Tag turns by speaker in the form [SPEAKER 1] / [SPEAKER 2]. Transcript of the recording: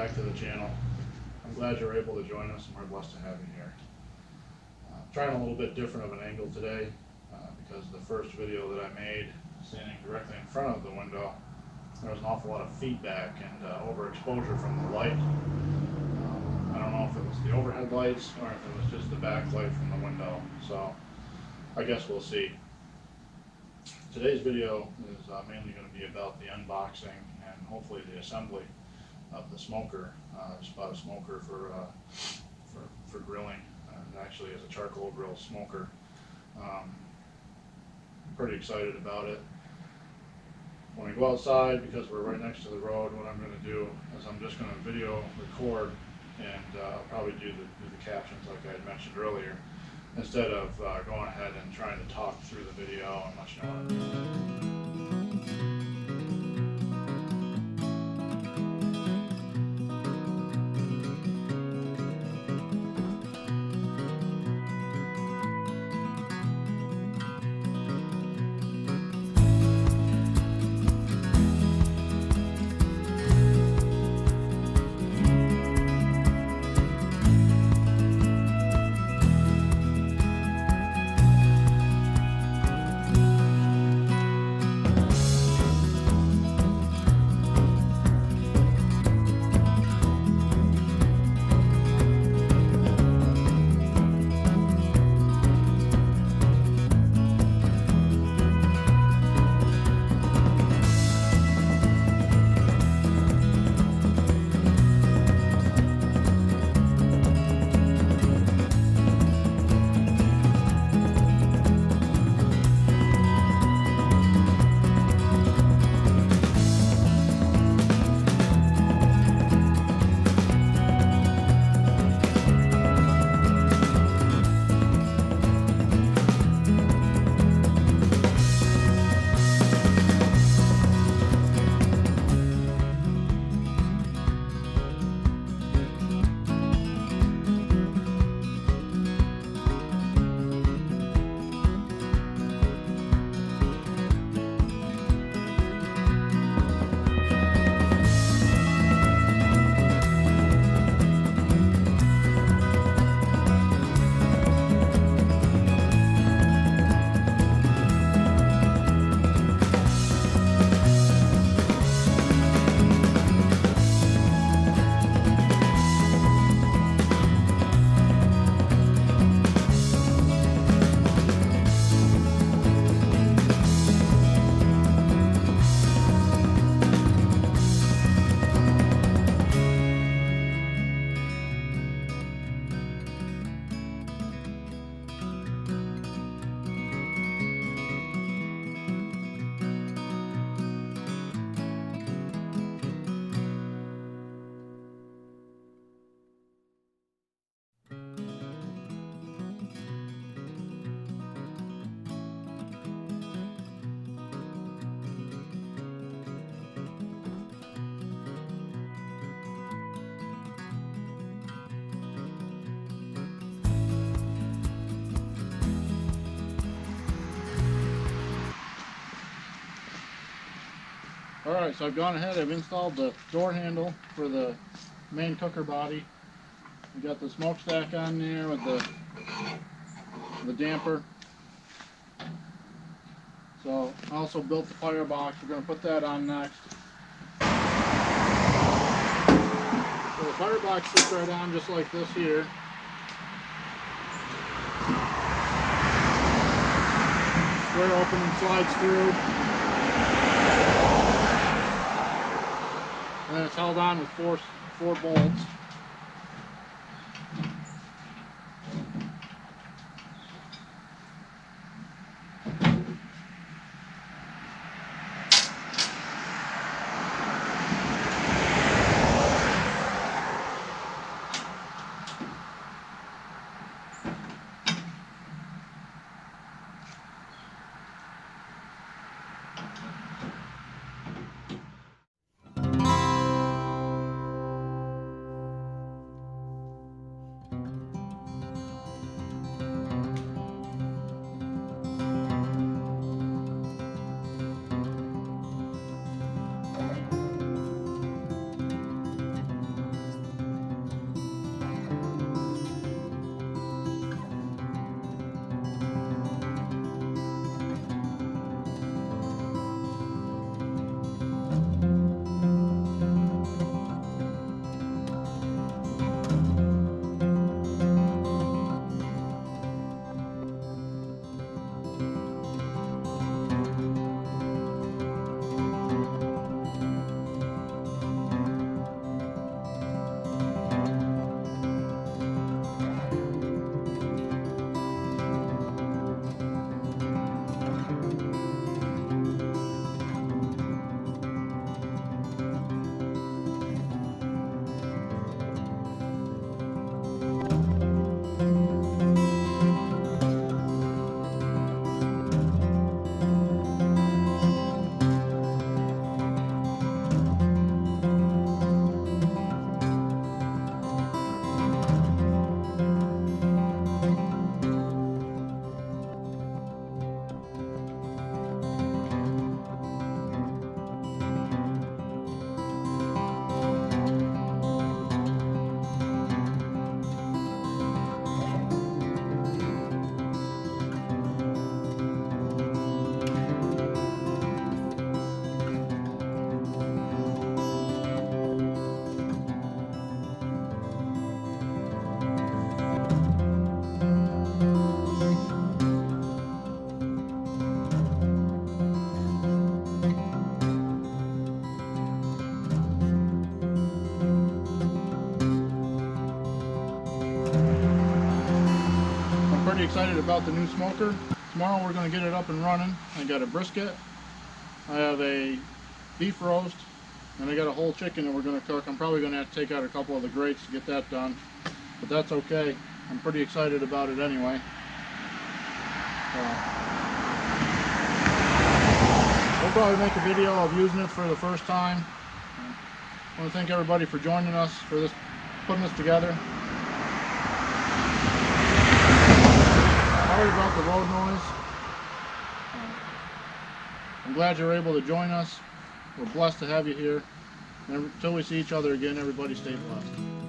[SPEAKER 1] back to the channel. I'm glad you're able to join us and we're blessed to have you here. Uh, Trying a little bit different of an angle today, uh, because the first video that I made, standing directly in front of the window, there was an awful lot of feedback and uh, overexposure from the light. Um, I don't know if it was the overhead lights or if it was just the backlight from the window, so I guess we'll see. Today's video is uh, mainly going to be about the unboxing and hopefully the assembly of the smoker. Uh, just bought a smoker for, uh, for, for grilling, and actually is a charcoal grill smoker. Um, pretty excited about it. When we go outside, because we're right next to the road, what I'm gonna do is I'm just gonna video record and, uh, probably do the, do the captions like I had mentioned earlier, instead of, uh, going ahead and trying to talk through the video and know Alright, so I've gone ahead, I've installed the door handle for the main cooker body. We got the smokestack on there with the, the damper. So, I also built the firebox, we're gonna put that on next. So the firebox sits right on just like this here. Square open and slides through. And then it's held on with four, four bolts. Excited about the new smoker. Tomorrow we're going to get it up and running. I got a brisket. I have a beef roast. And I got a whole chicken that we're going to cook. I'm probably going to have to take out a couple of the grates to get that done. But that's okay. I'm pretty excited about it anyway. Uh, We'll probably make a video of using it for the first time. I want to thank everybody for joining us for this, putting this together. Sorry about the road noise. I'm glad you're able to join us. We're blessed to have you here. And until we see each other again, everybody stay blessed.